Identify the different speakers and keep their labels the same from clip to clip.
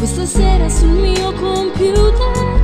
Speaker 1: Questa sera sul mio computer.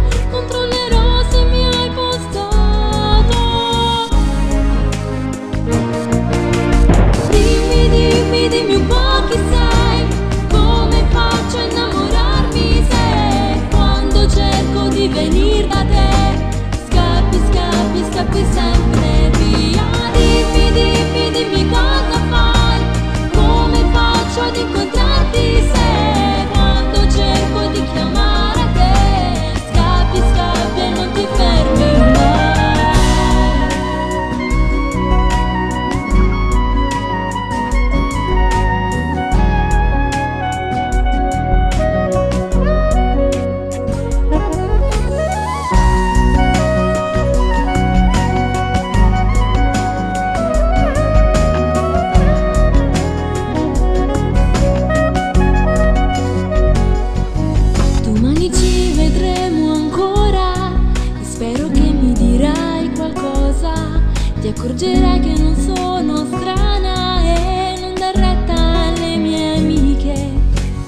Speaker 1: ti accorgerai che non sono strana e non dar retta alle mie amiche.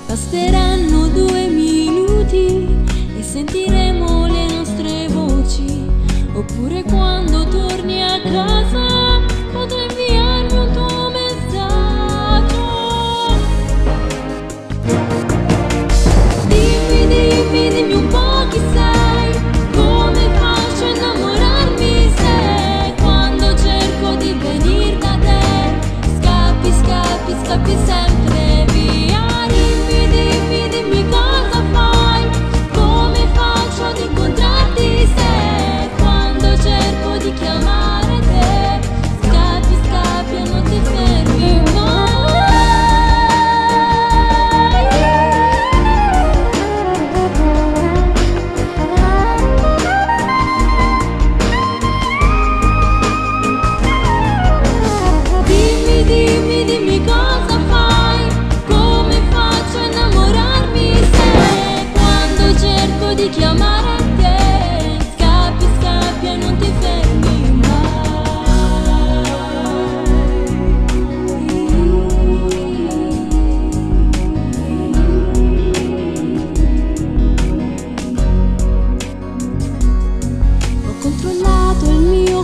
Speaker 1: Basteranno due minuti e sentiremo le nostre voci, oppure quando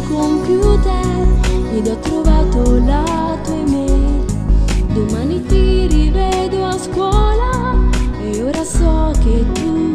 Speaker 1: computer ed ho trovato la tua email. Domani ti rivedo a scuola e ora so che tu